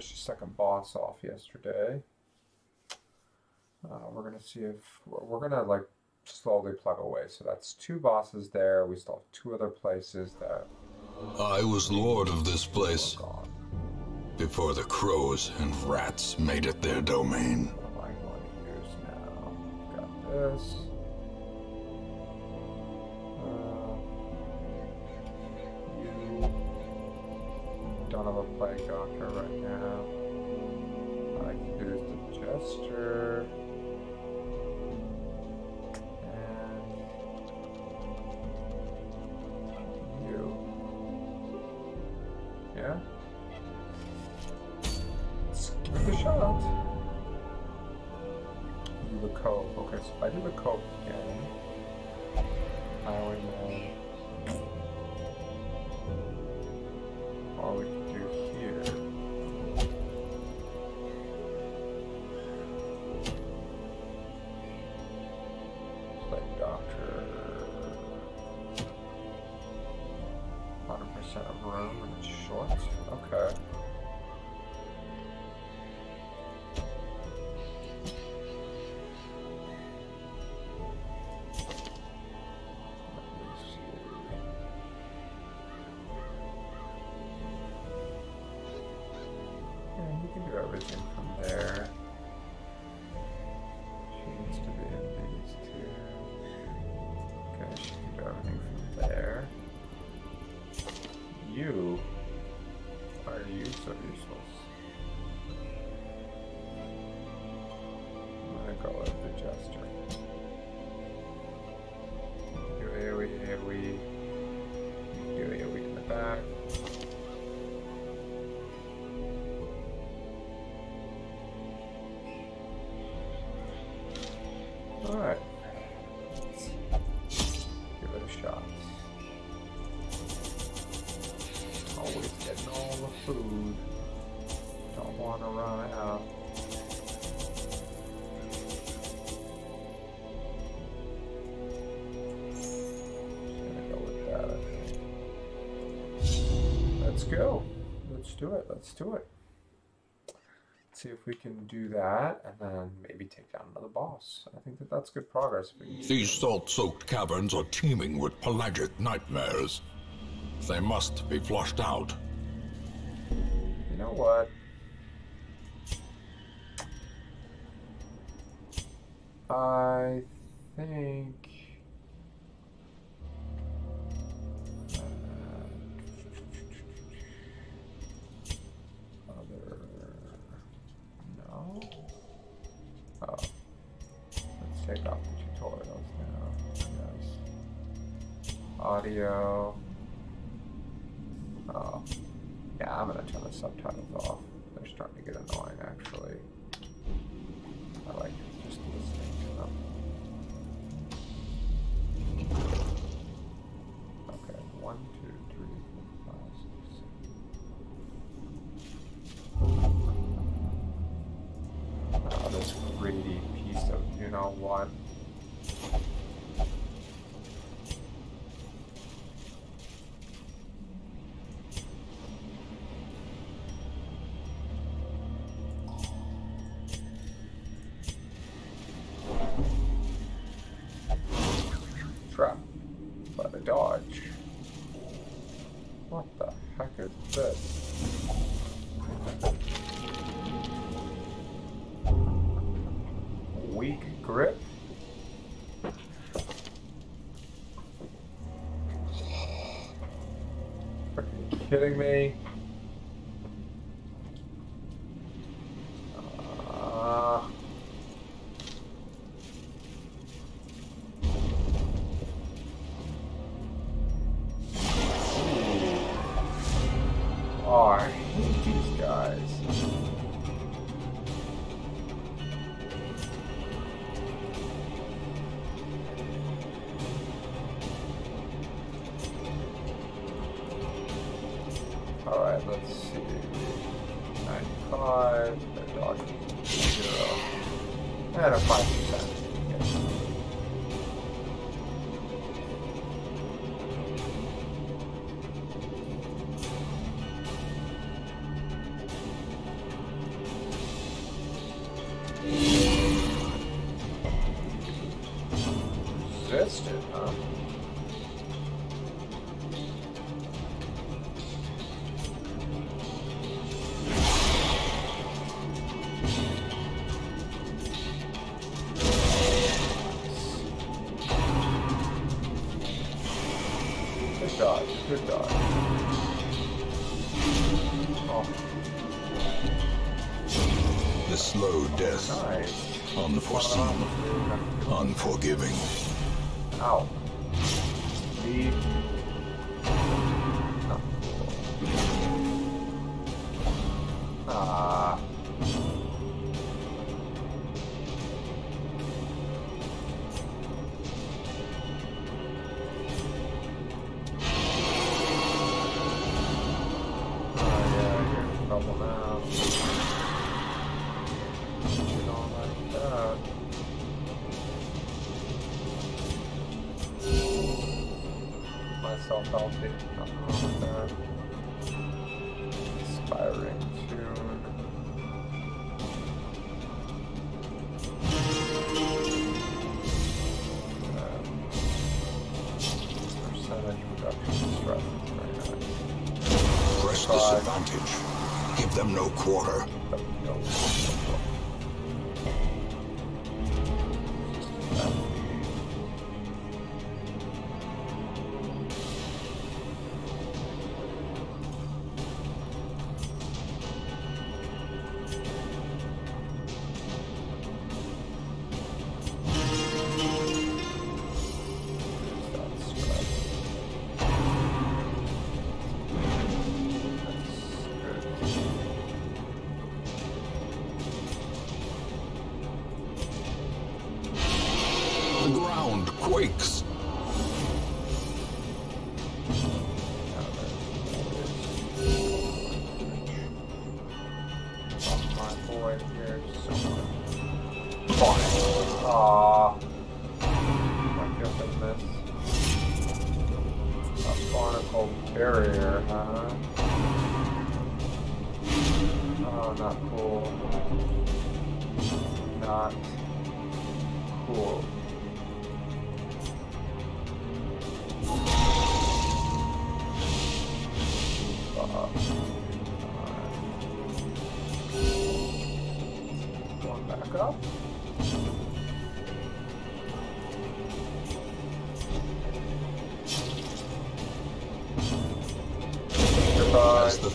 finished the second boss off yesterday. Uh, we're gonna see if we're gonna like slowly plug away. So that's two bosses there. We still have two other places that. I was lord of this place before the crows and rats made it their domain. What am I going to use now? Got this. Don't have a plague doctor right now. I can use the jester. Alright. Let's give it a shot. Always getting all the food. Don't want to run out. Go. Let's go. Let's do it. Let's do it. see if we can do that and then maybe take down boss. I think that that's good progress. If we can These salt-soaked caverns are teeming with pelagic nightmares. They must be flushed out. You know what? I think. Audio. Freaking me? Oh. The slow death. Nice. Unforeseen. Unforgiving. Ow. Deep.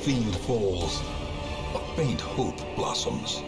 fiend falls, a faint hope blossoms.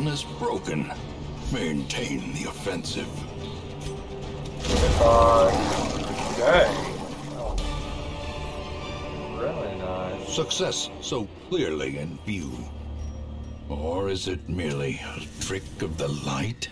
One is broken. Maintain the offensive. Uh, okay. Really nice. Success so clearly in view. Or is it merely a trick of the light?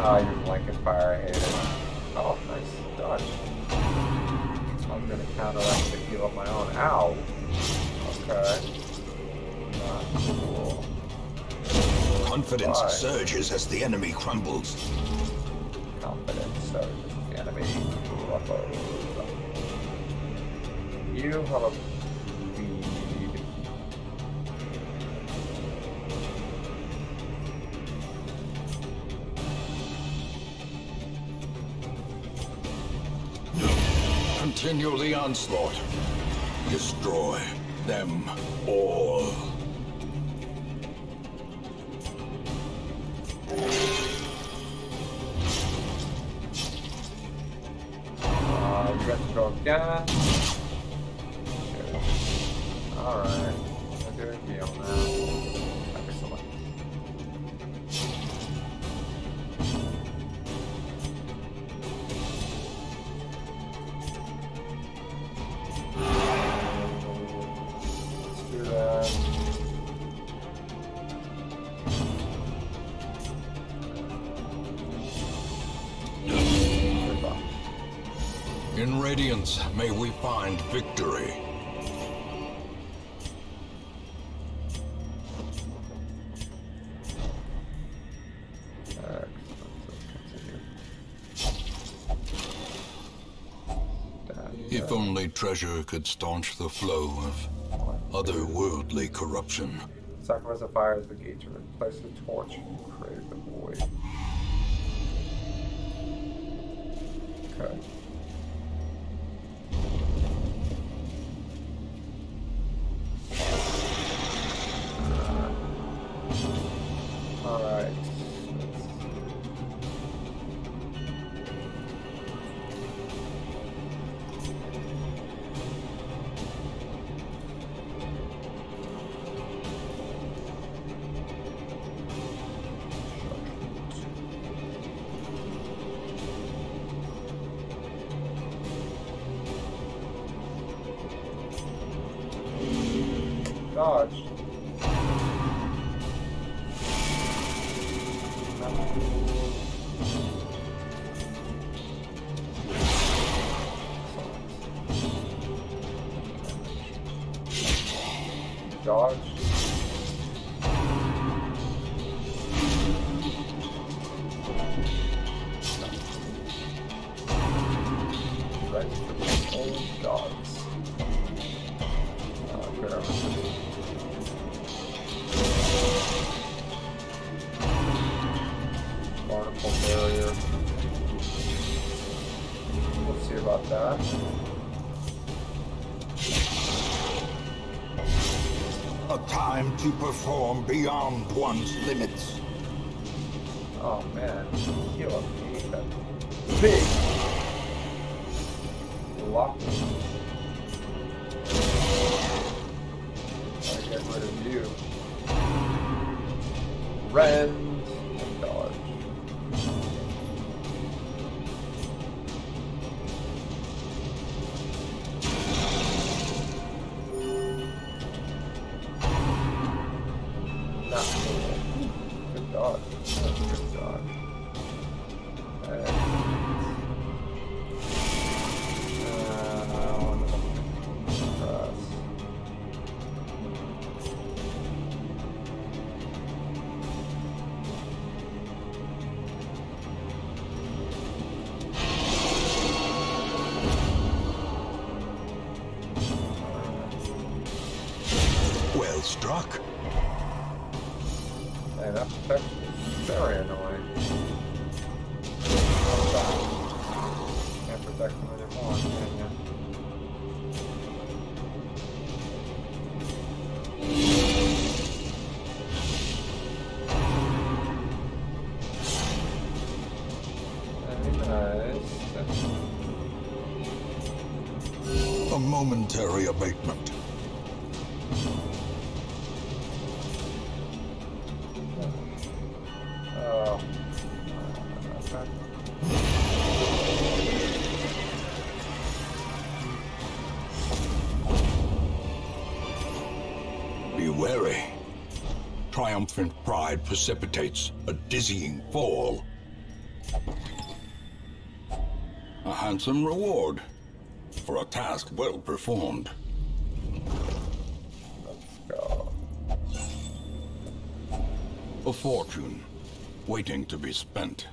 Ah, your blanket fire, it. Oh, nice dodge. I'm gonna counteract the heal of my own. Ow. Okay. Not cool. Confidence Why? surges as the enemy crumbles. confidence, this is the enemy. crumbles. You have a Continue the onslaught. Destroy them all. Victory. If only treasure could staunch the flow of otherworldly corruption. Sacrifice a fire as the gate to replace the torch to perform beyond one's limits. Oh man, heal up momentary abatement. Be wary. Triumphant pride precipitates a dizzying fall. A handsome reward for a task well performed. Let's go. A fortune waiting to be spent.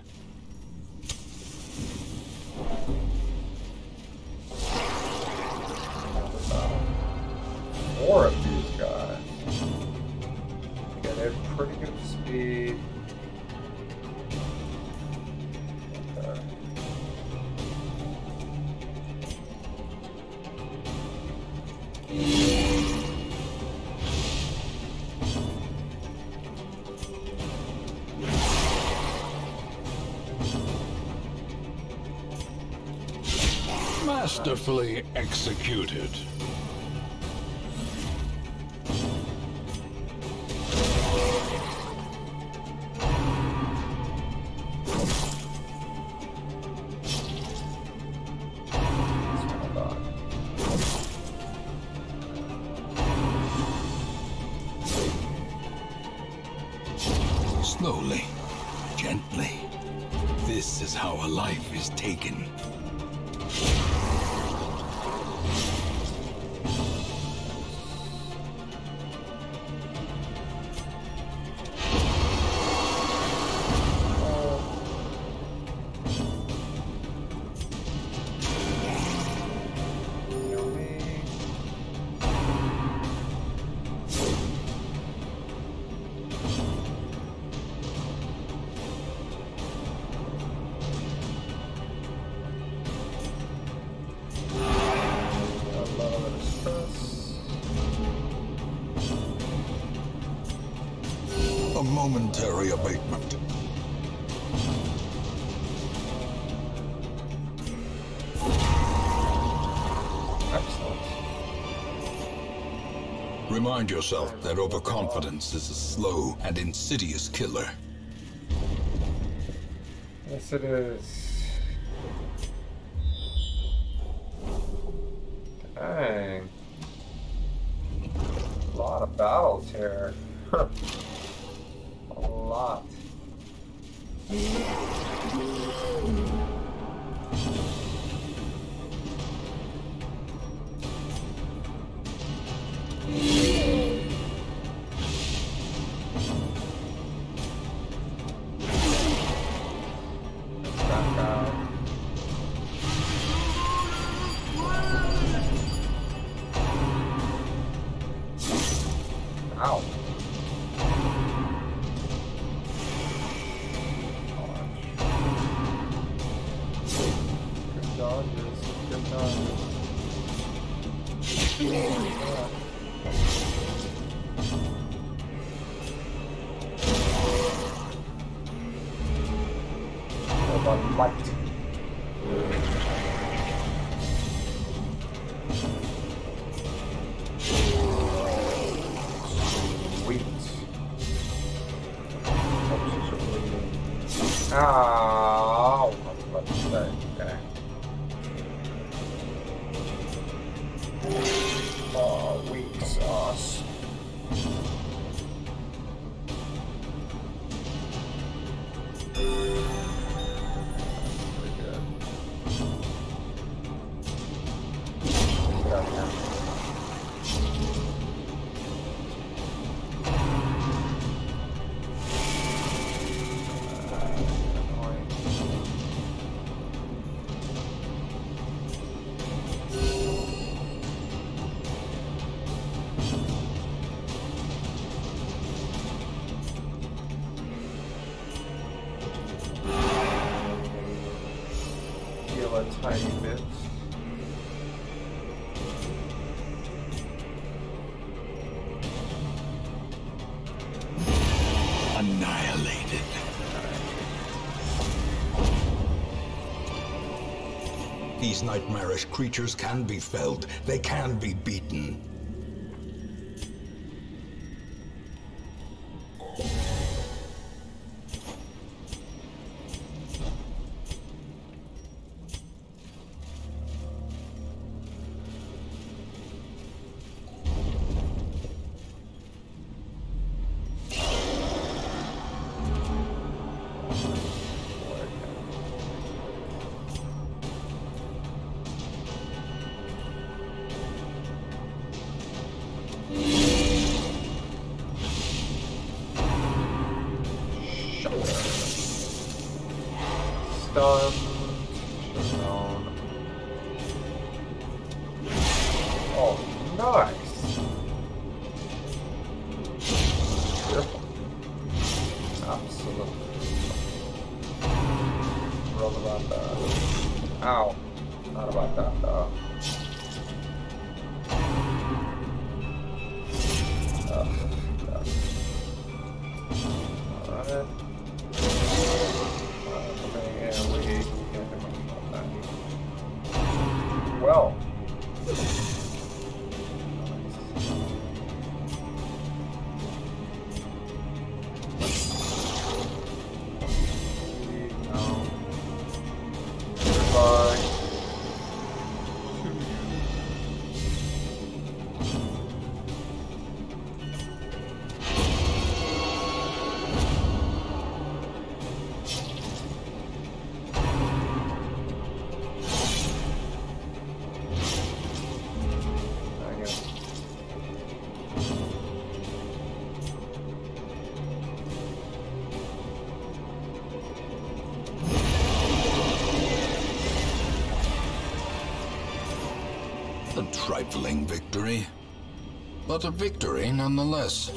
Masterfully executed. Remind yourself that overconfidence is a slow and insidious killer. Yes, it is. Nightmarish creatures can be felled. They can be beaten. Trifling victory, but a victory nonetheless.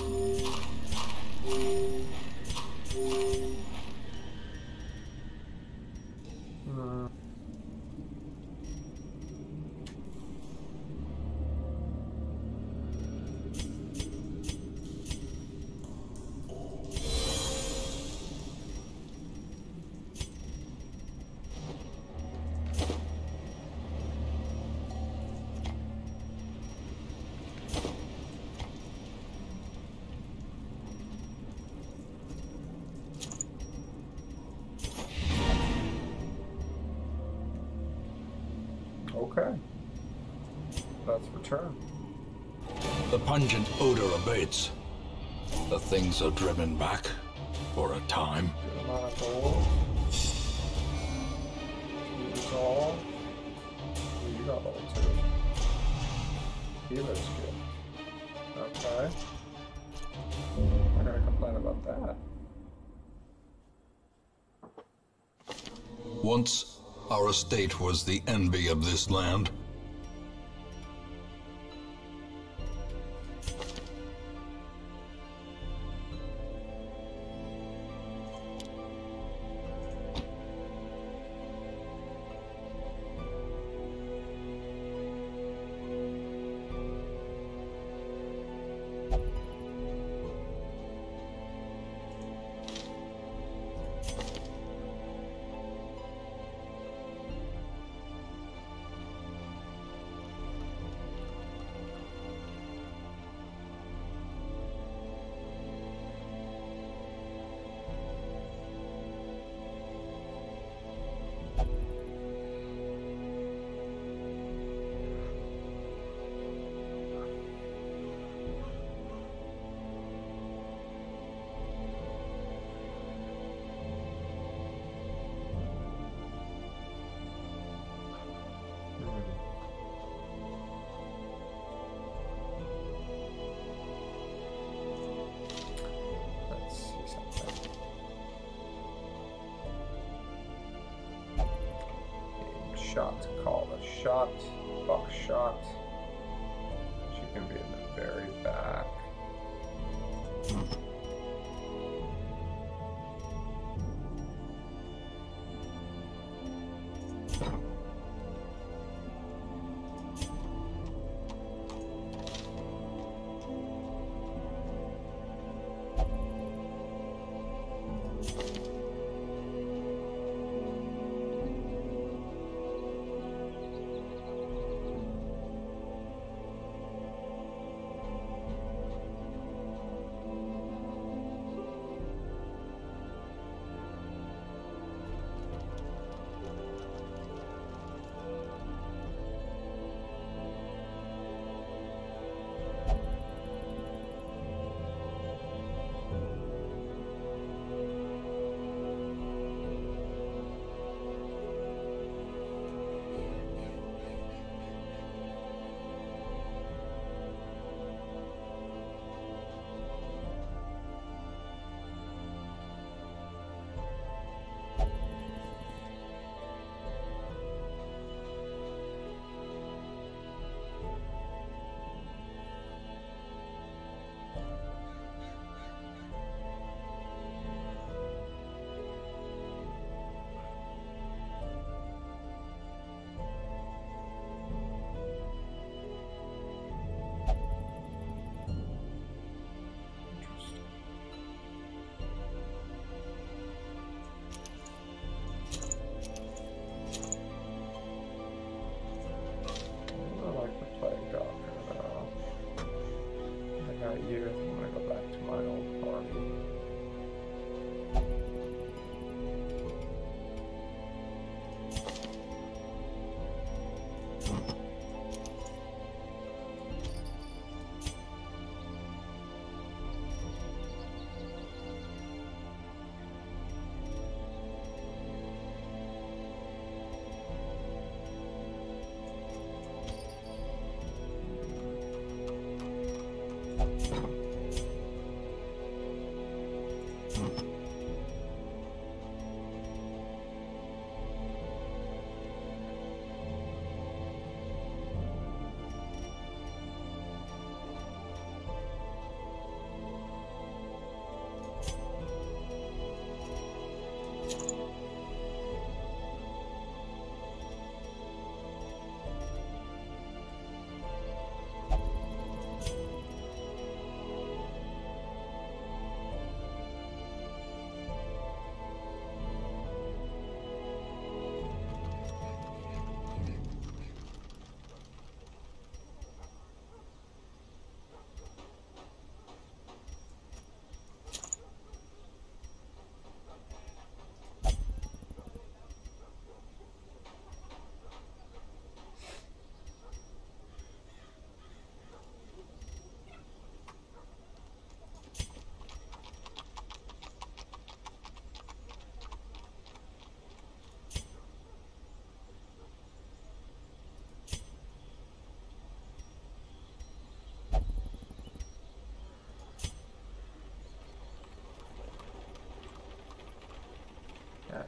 Things are driven back for a time. Too. Healer's good. Okay. I'm gonna complain about that. Once, our estate was the envy of this land.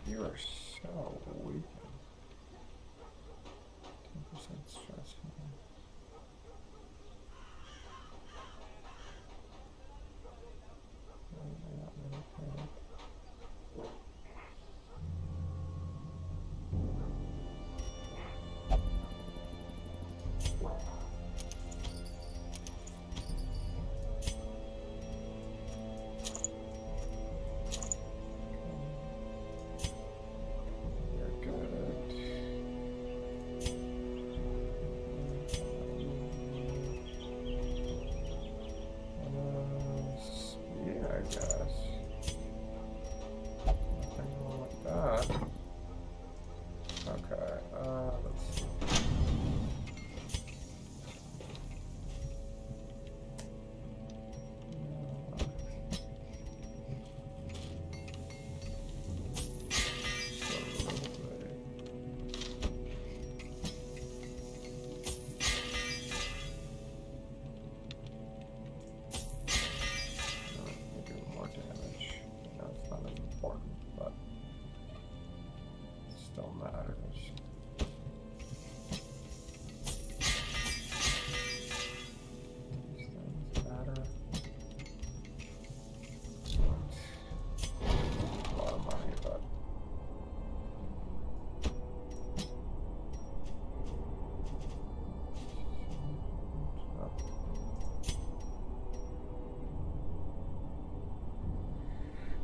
you are so weak.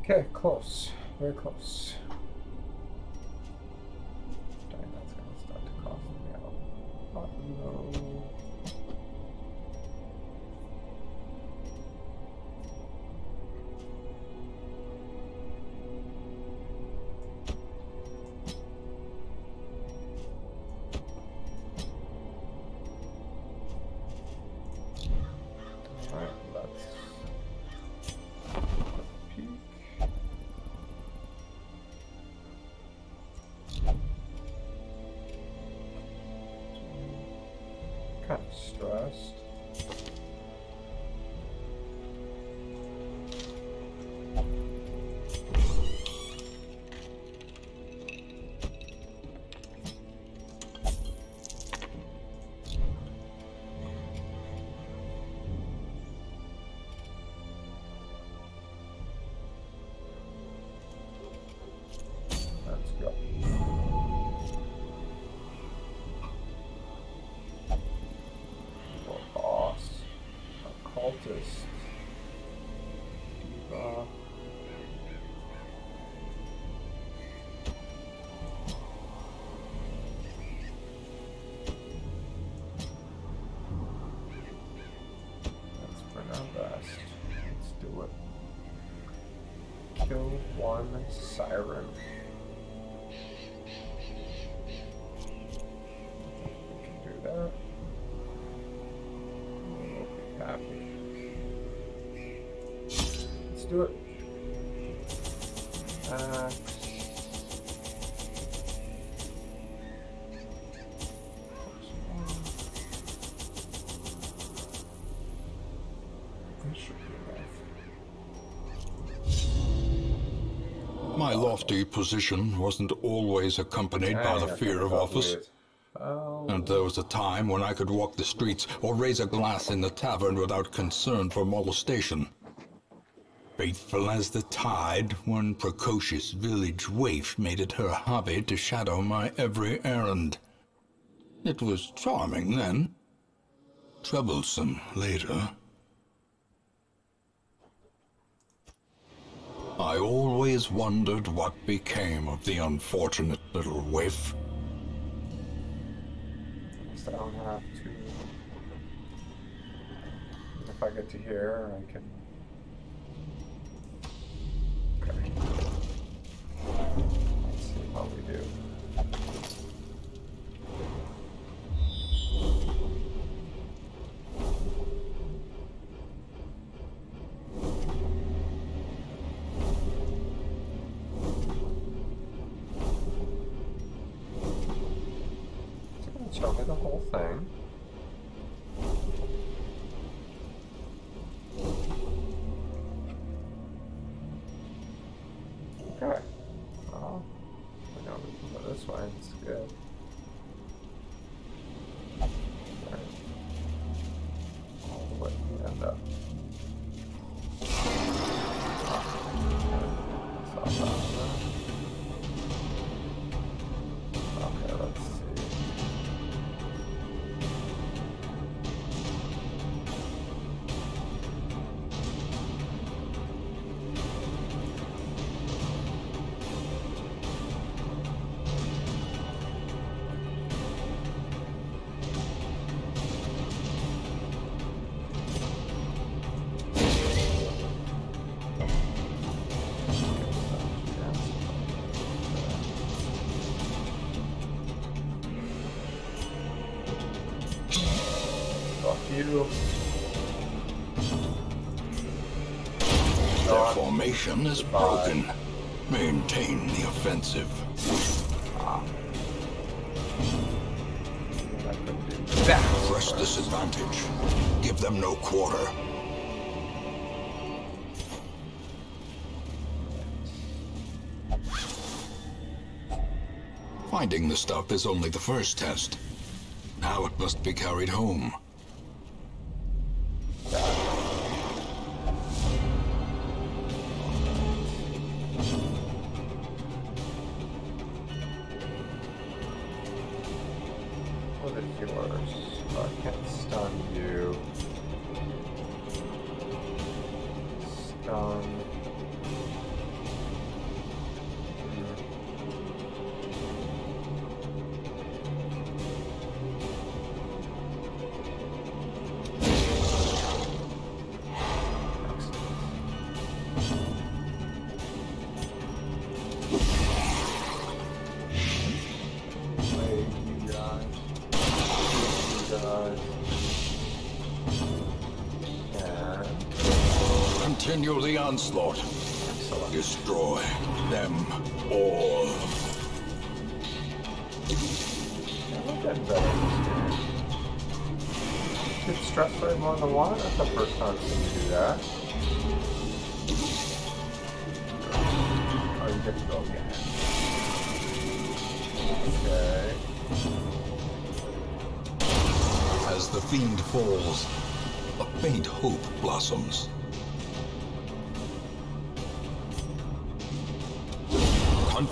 Okay, close. Very close. Kind of stressed. One siren. Do that. Happy. Let's do it. Lofty position wasn't always accompanied by the fear kinda office. Oh, And there was a time when I could walk the streets or raise a glass in the tavern without concern for molestation. Faithful as the tide, one precocious village waif made it her hobby to shadow my every errand. It was charming then, troublesome later. I always wondered what became of the unfortunate little waif. Least I don't have to. If I get to here, I can. Formation is broken. Maintain the offensive. That. Press disadvantage. Give them no quarter. Finding the stuff is only the first test. Now it must be carried home. Onslaught.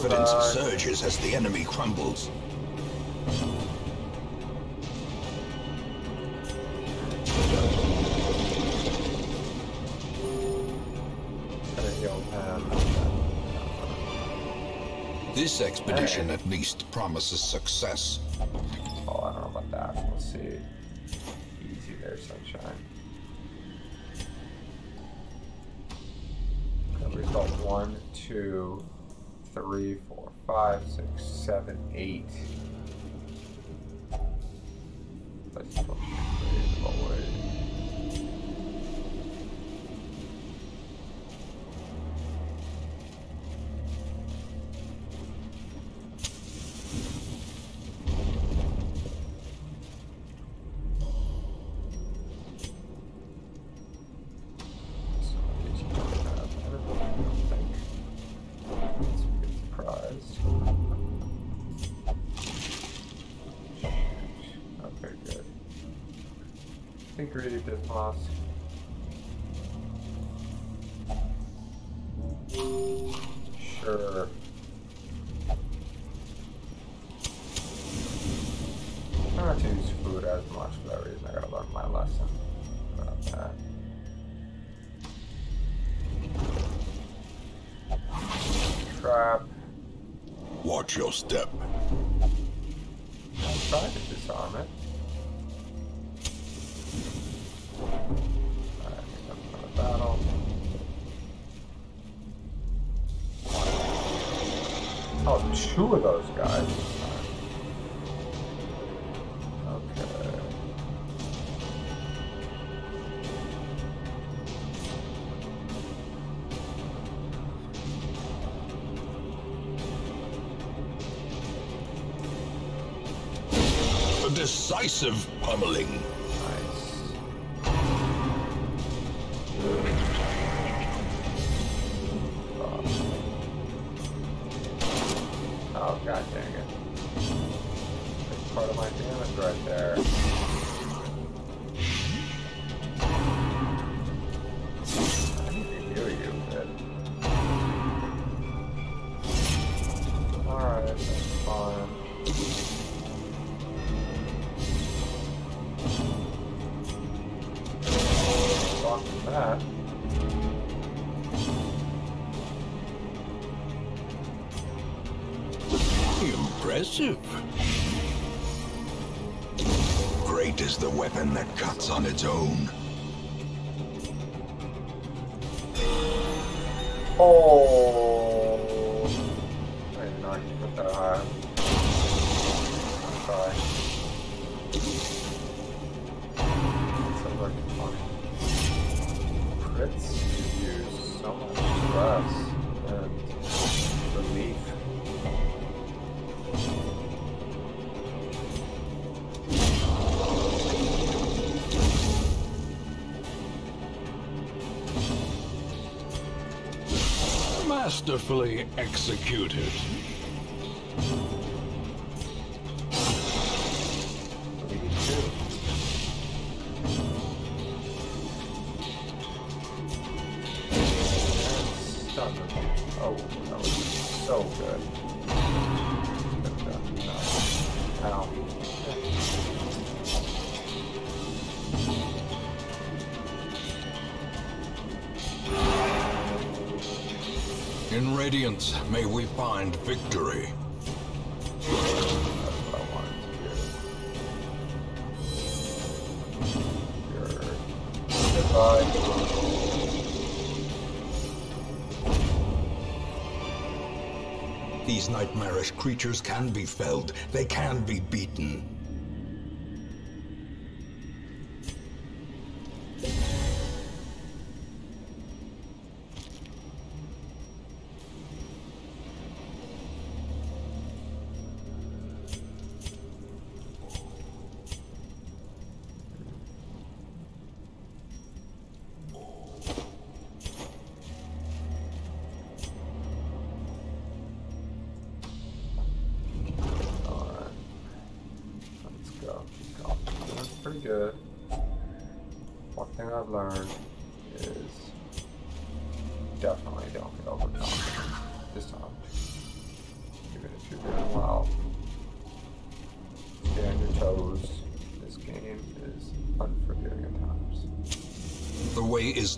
Confidence Bye. surges as the enemy crumbles. Gonna heal him. This expedition at least promises success. Oh, I don't know about that. We'll see. Easy there, sunshine. Okay, result one, two, three, four, five, six, seven, eight. Let's go decisive pummeling. its own. Oh. I didn't put that high. Sorry. Crits use so much stress. Masterfully executed. Nightmarish creatures can be felled. They can be beaten.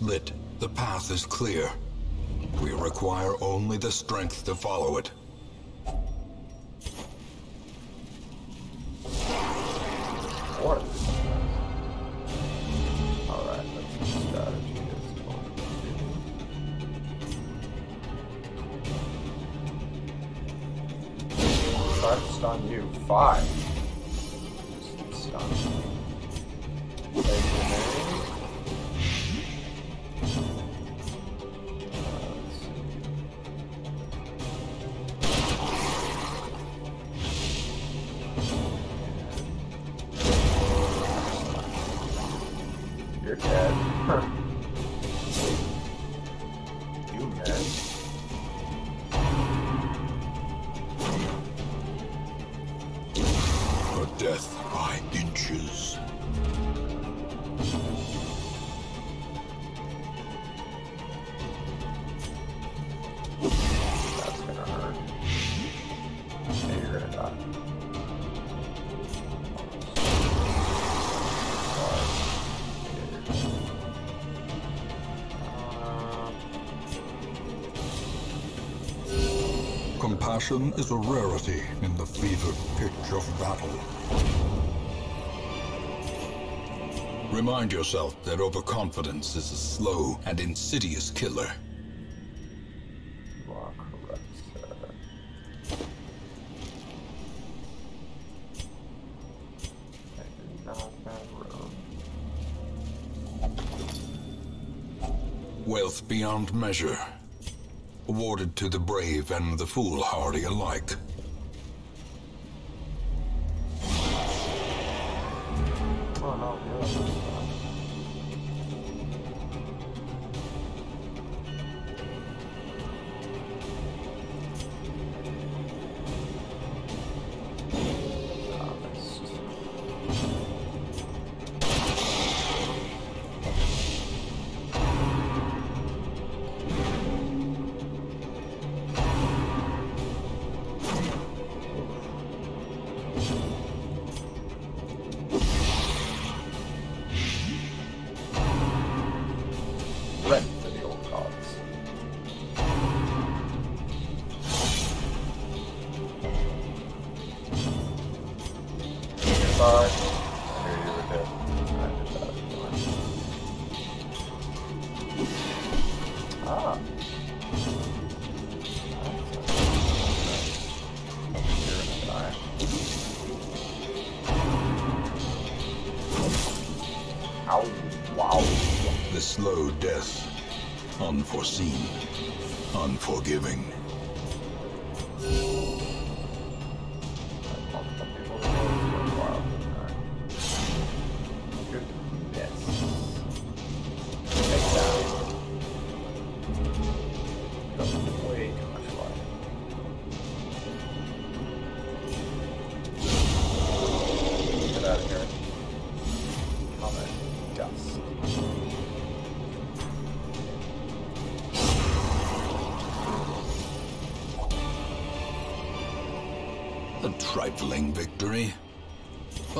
Lit. The path is clear. We require only the strength to follow it. Death by inches. That's gonna hurt. You're gonna die. Compassion is a rarity in the fevered pitch of battle. Remind yourself that overconfidence is a slow and insidious killer. Wealth beyond measure. Awarded to the brave and the foolhardy alike.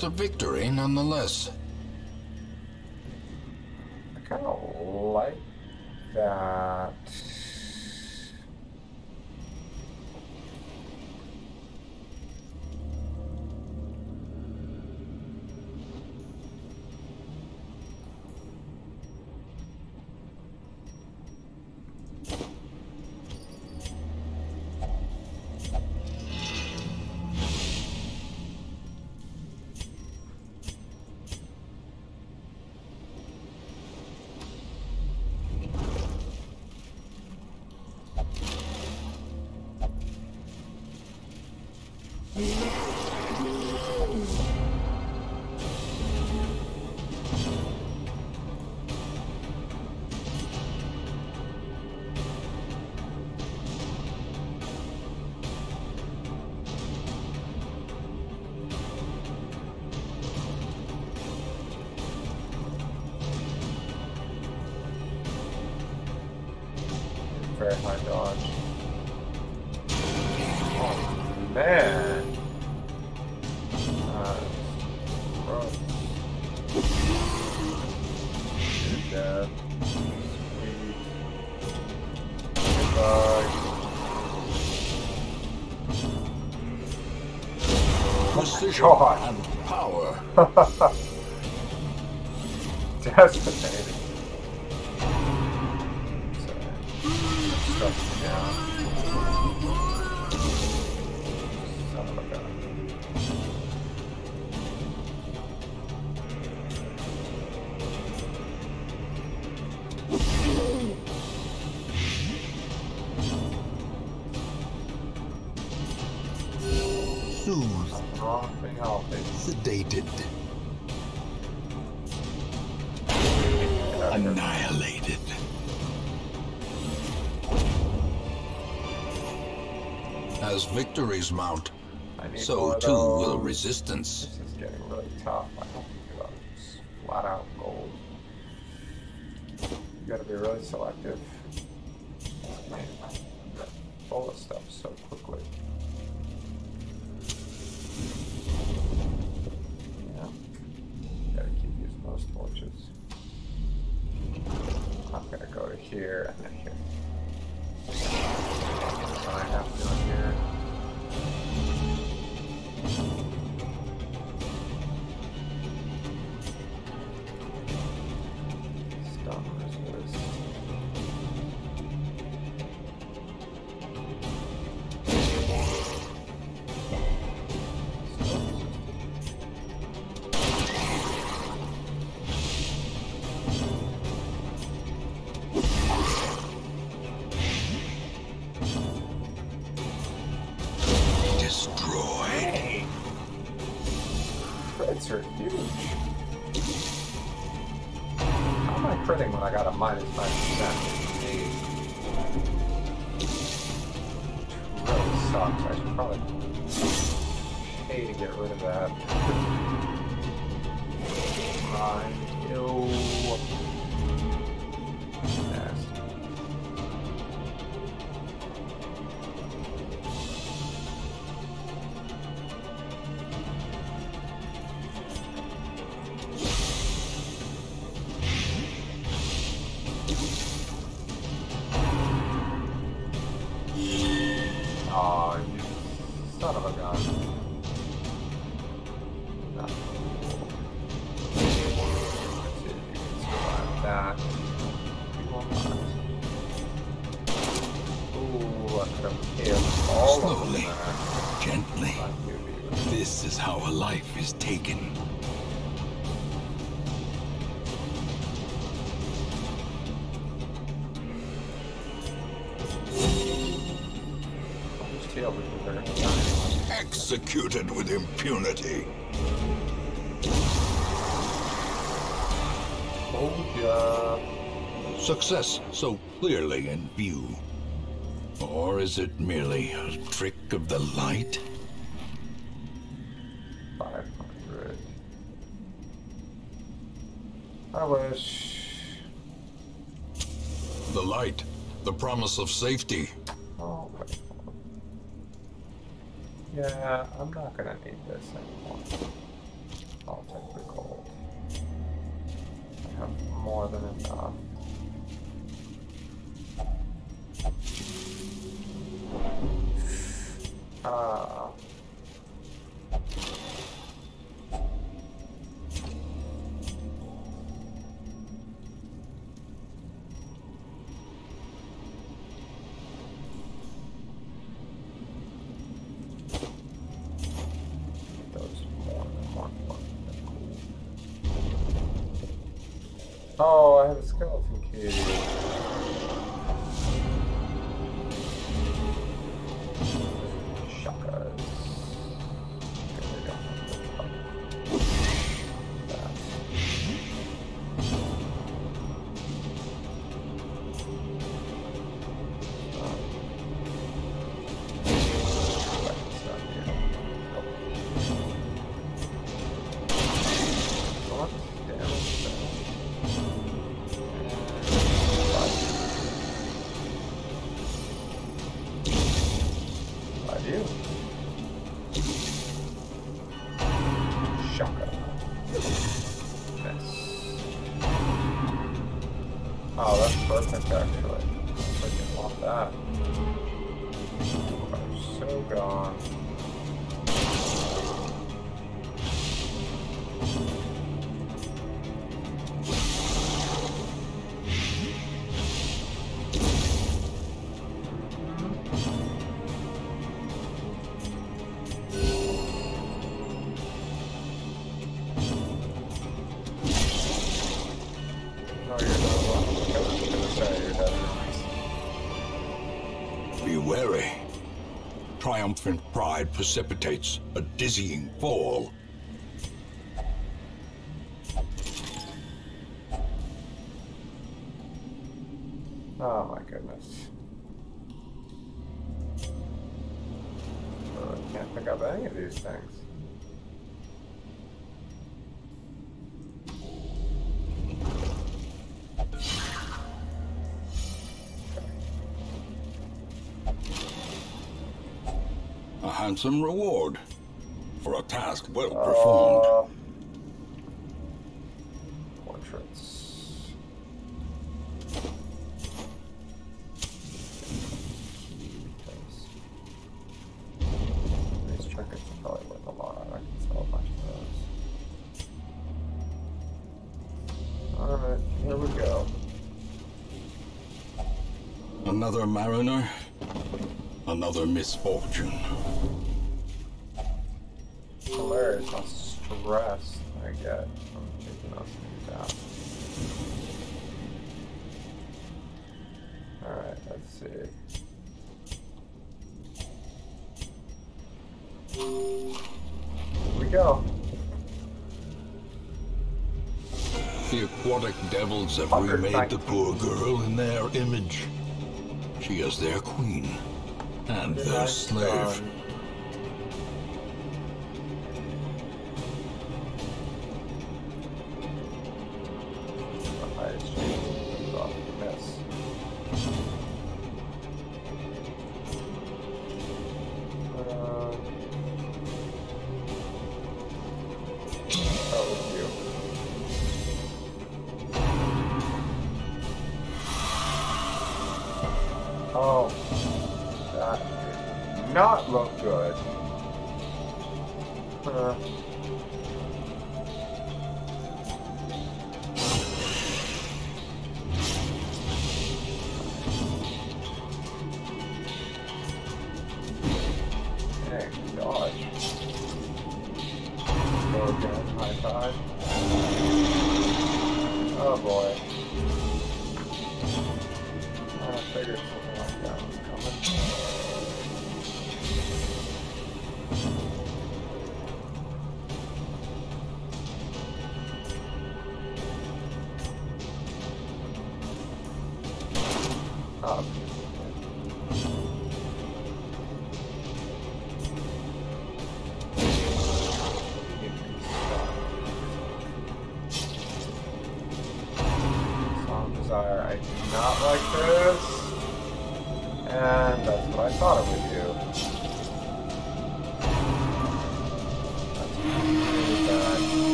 but a victory nonetheless. I kind of like that. charge. Power. resistance. Executed with impunity. Oh yeah. Success so clearly in view. Or is it merely a trick of the light? Five hundred. I wish. The light, the promise of safety. Oh, I have a skeleton key. Pride precipitates a dizzying fall. Oh my goodness. Uh, I can't pick up any of these things. Handsome reward for a task well performed. Uh, portraits. These trinkets are probably worth a lot. I can sell a bunch of those. Alright, here we go. Another mariner, another misfortune. Hilarious how stressed I get from taking those things out. Alright, let's see. Here we go. The aquatic devils have remade the poor girl in their image. She is their queen and their slave. Not look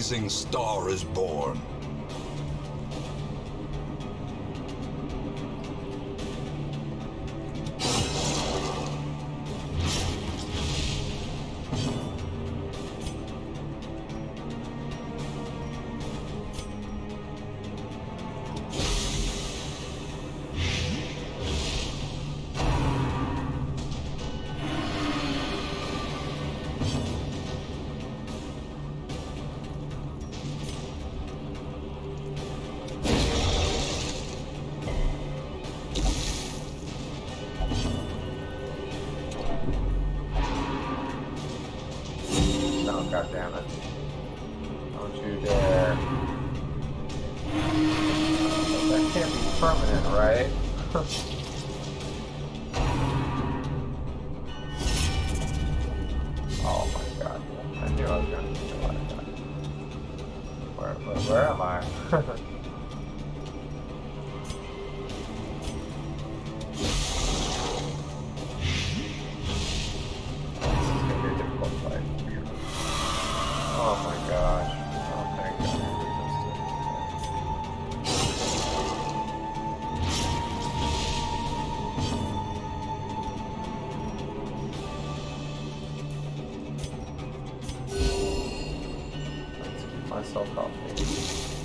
blazing star is born. myself up.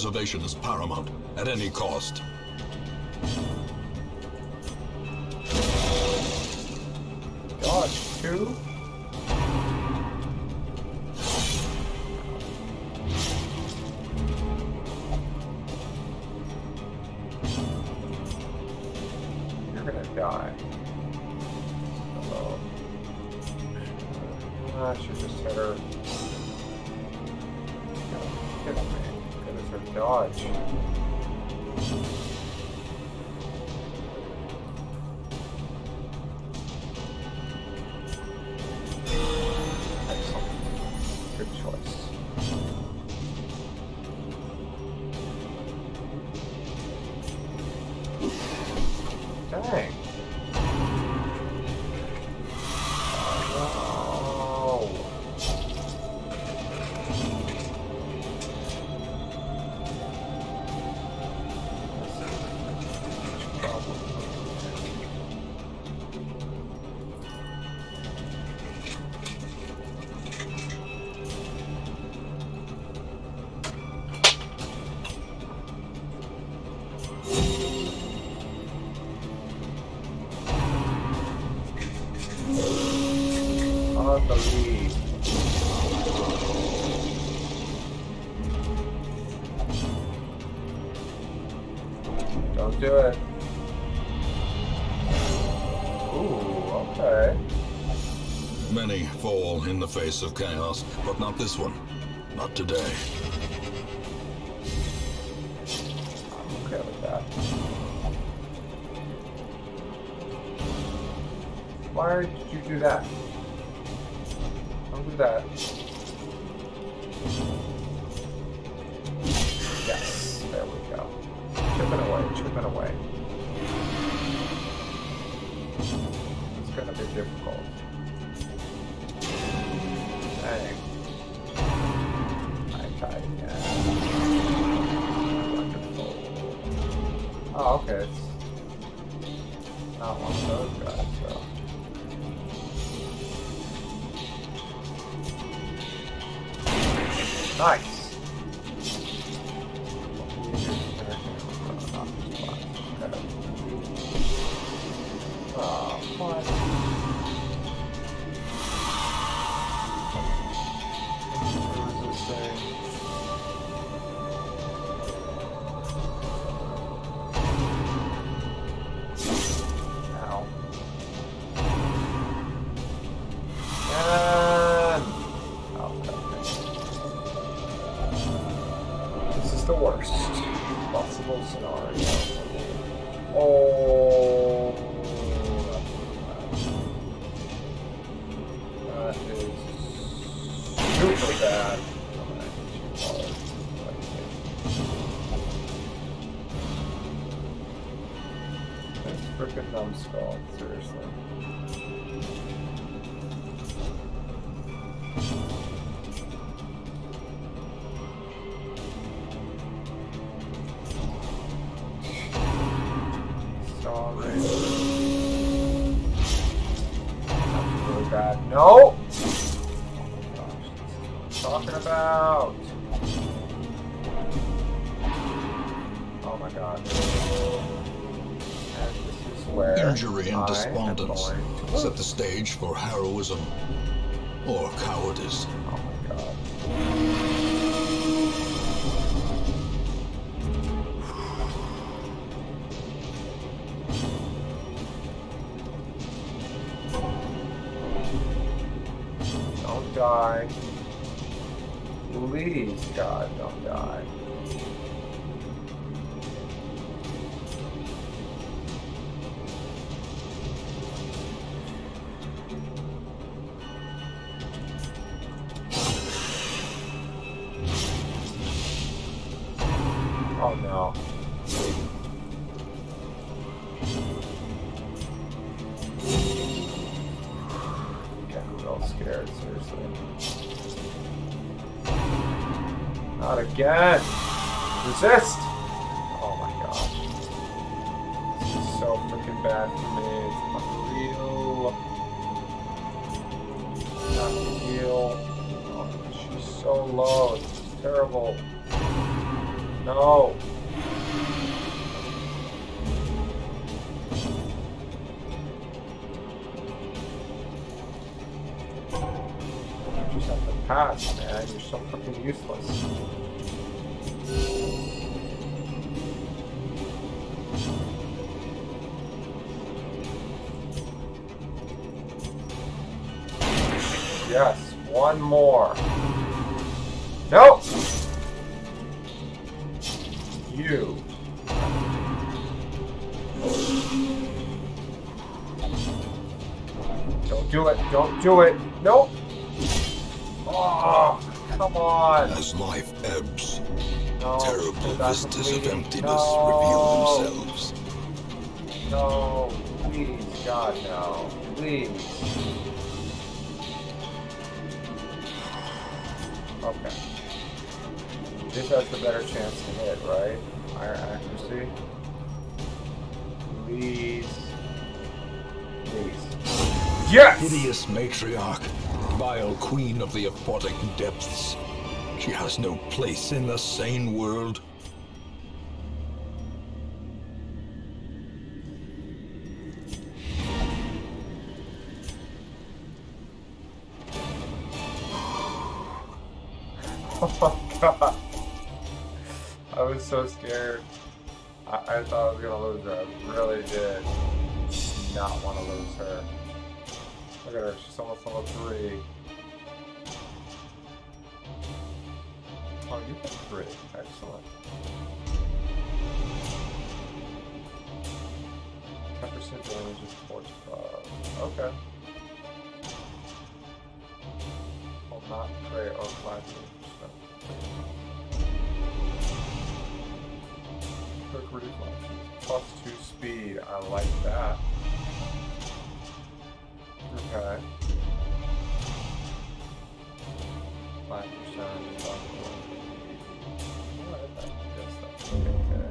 preservation is paramount, at any cost. the lead. Don't do it. Ooh, okay. Many fall in the face of chaos, but not this one. Not today. I'm okay with that. Why did you do that? Die. Please, God, don't die. One more. Nope. You. Don't do it. Don't do it. Nope. Oh, come on. As life ebbs, No, terrible vistas of emptiness no. reveal themselves. No, please, God, no. Please. Yes! Hideous matriarch, vile queen of the aphotic depths. She has no place in the sane world. Oh my god. I was so scared. I, I thought I was gonna lose her. I really did. not want to lose her. Look at her, she's almost level 3. Oh, you got 3. Excellent. 10% damage is 45. Okay. Will not pray or flash Quick reflex. Plus 2 speed. I like that. Okay. Five percent. Okay.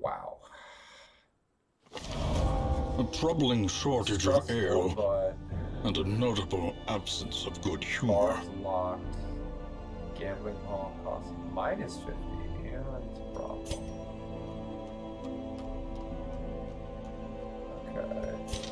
Wow. A troubling shortage of ale but and a notable absence of good humor. bars locked. Gambling hall costs minus 50. Yeah, that's a problem. Okay.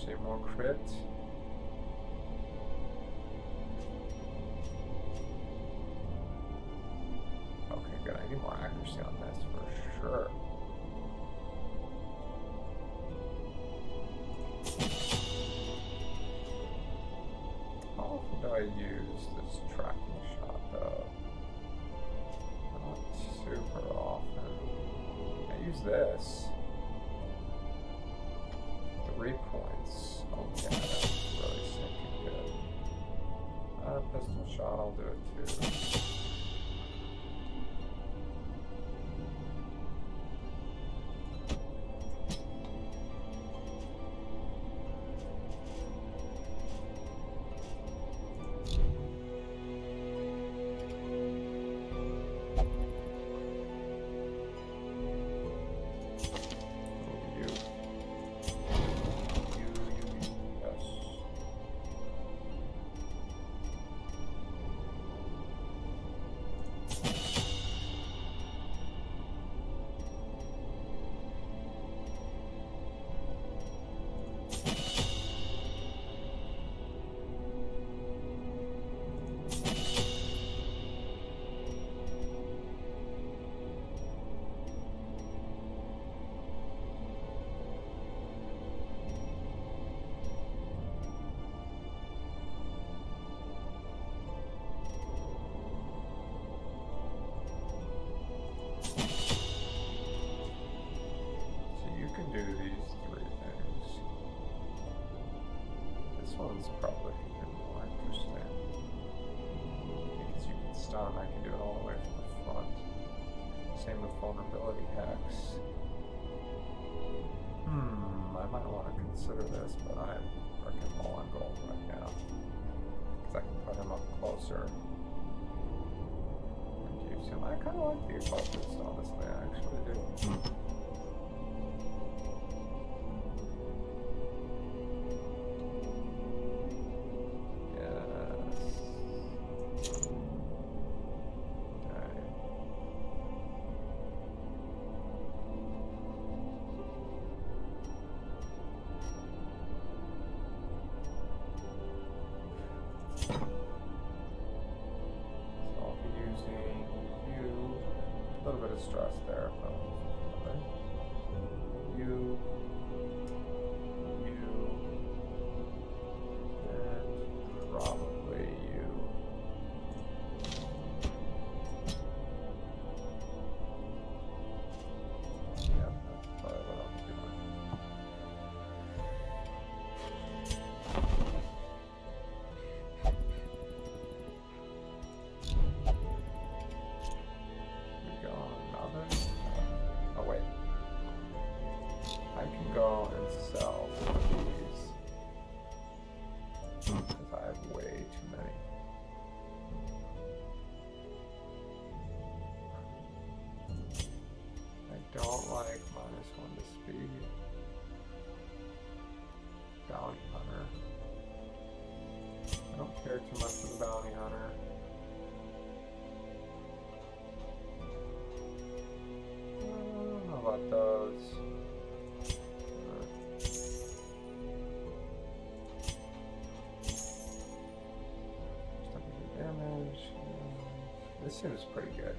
Accuracy, more crit. Okay, good. I need more accuracy on this for sure. do these three things. This one's probably even more interesting. Because you can stun, I can do it all the way from the front. Same with vulnerability hex. Hmm, I might want to consider this, but I'm freaking all on gold right now. Because I can put him up closer. I kind of like the occultist, honestly, I actually do. Stress there. seems pretty good.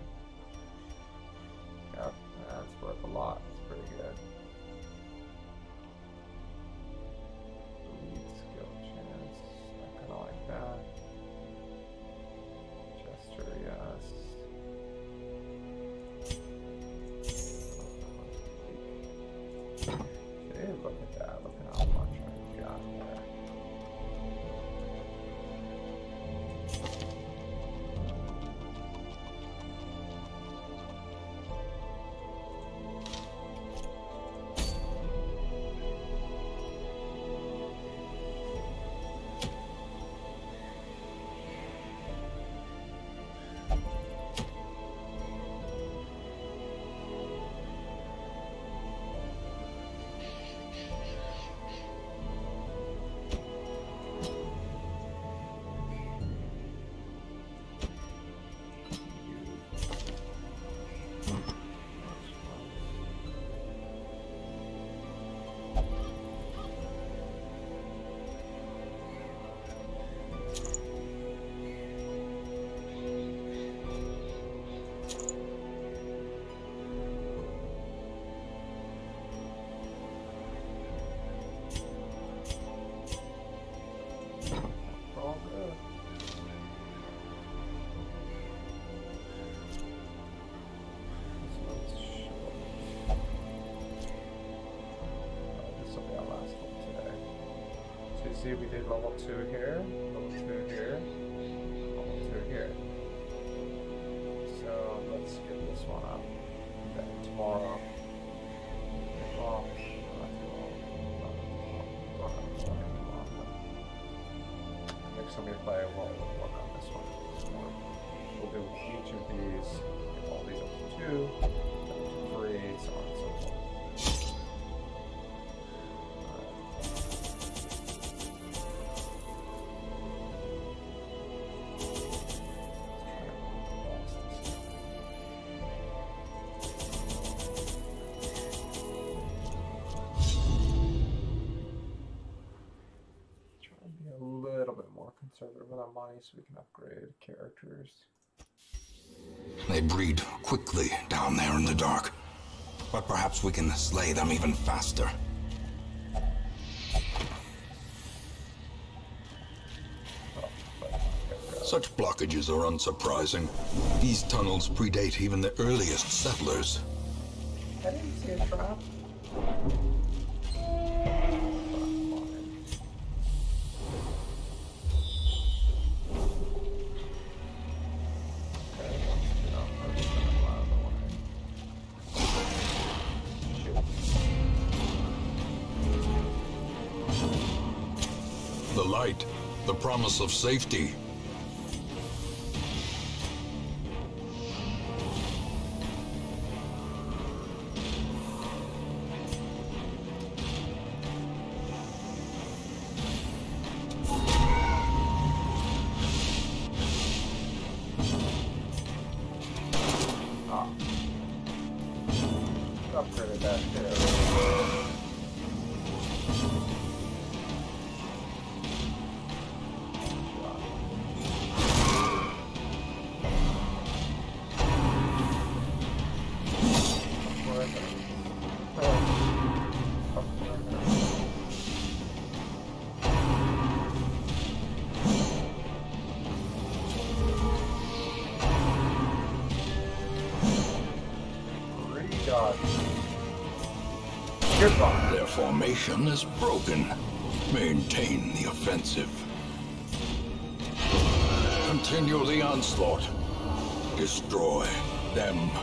see we did level 2 here, level 2 here, level 2 here. So let's get this one up. Then tomorrow. Tomorrow. Next time we play, we'll work on this one. We'll do each of these so we can upgrade characters. They breed quickly down there in the dark. But perhaps we can slay them even faster. Such blockages are unsurprising. These tunnels predate even the earliest settlers. I didn't see a drop. of safety. onslaught. Destroy them.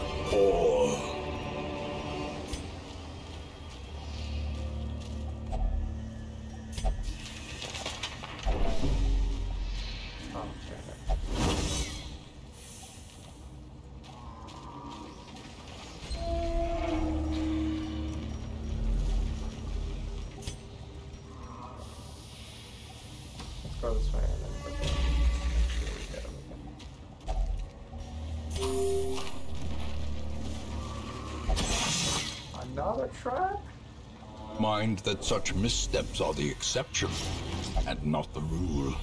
that such missteps are the exception and not the rule.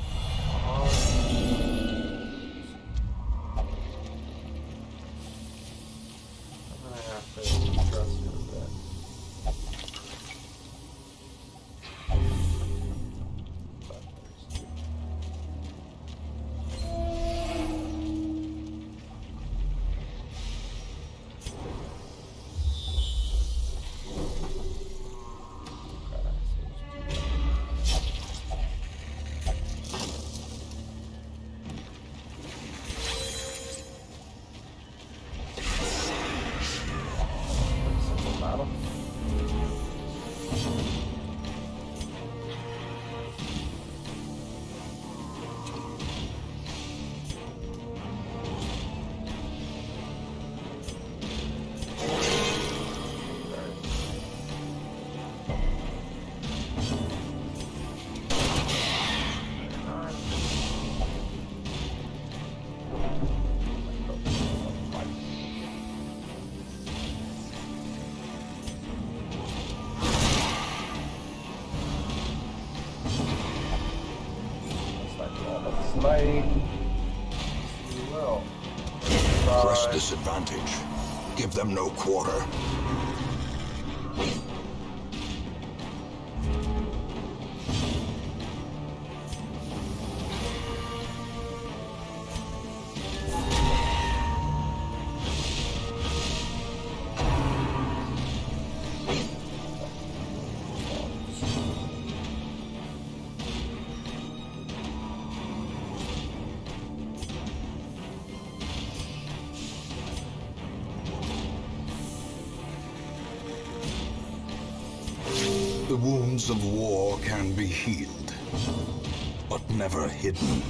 wounds of war can be healed, but never hidden.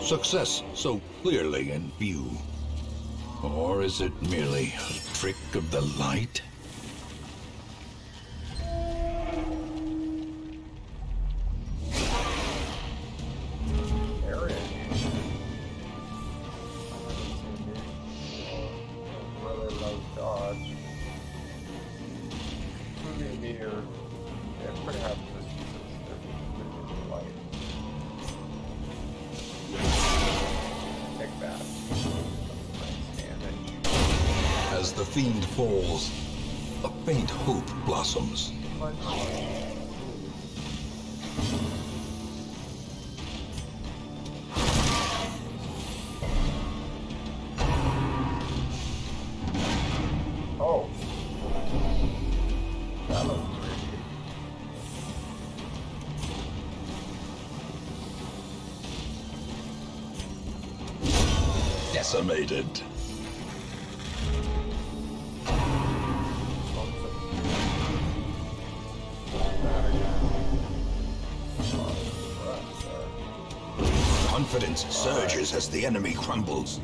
Success so clearly in view. Or is it merely a trick of the light? Confidence surges as the enemy crumbles.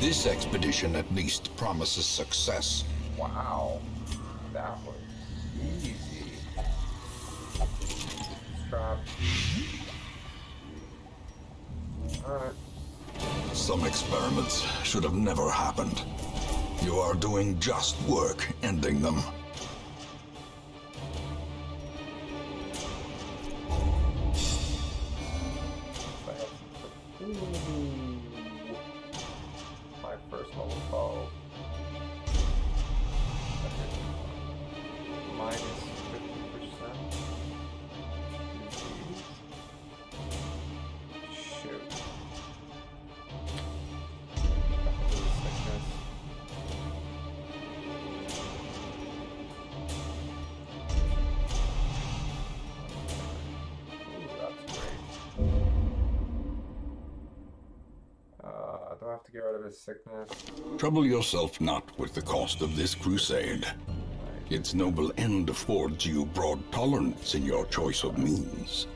This expedition at least promises success. Wow. Some experiments should have never happened. You are doing just work ending them. Trouble yourself not with the cost of this crusade. Its noble end affords you broad tolerance in your choice of means.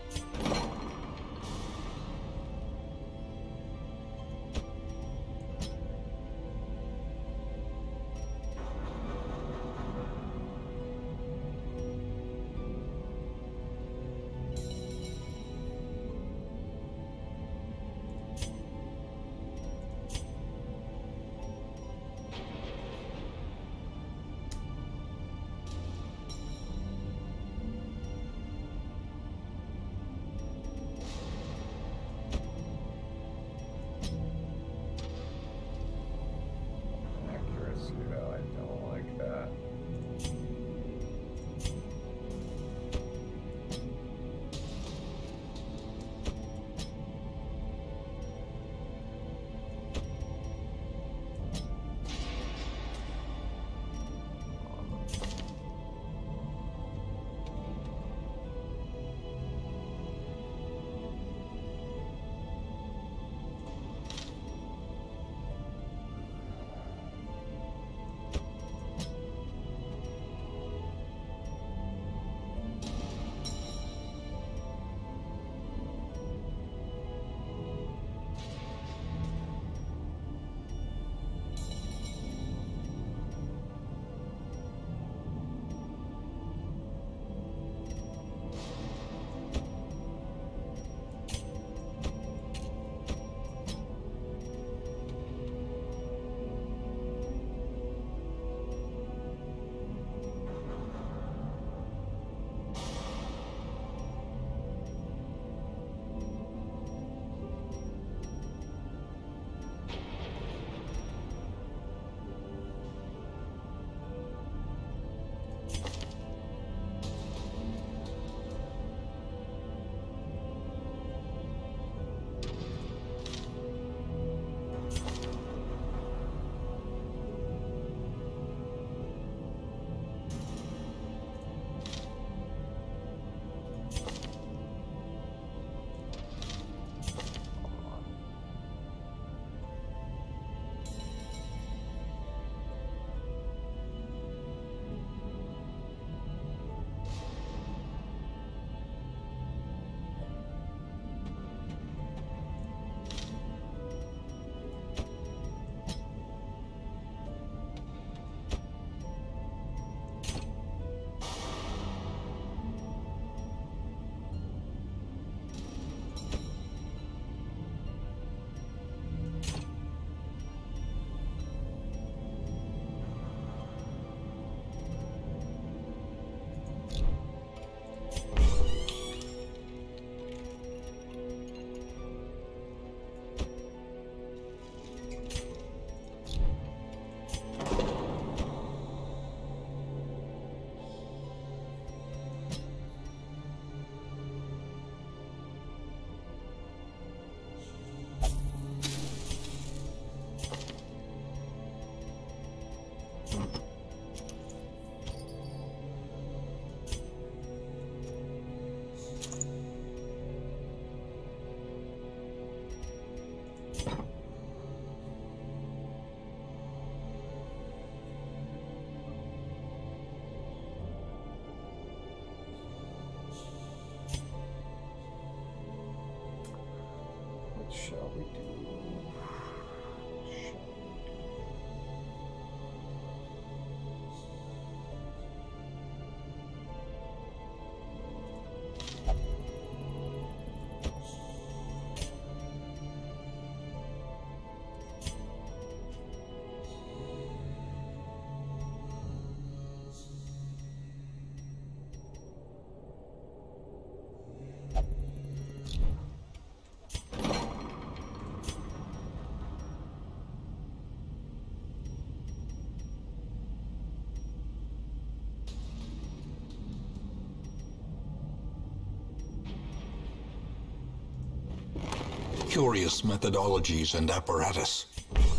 Curious methodologies and apparatus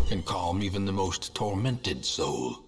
can calm even the most tormented soul.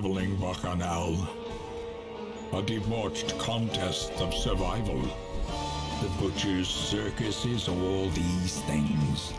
Traveling bacchanal. A debauched contest of survival. The butcher's circus is all these things.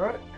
Alright.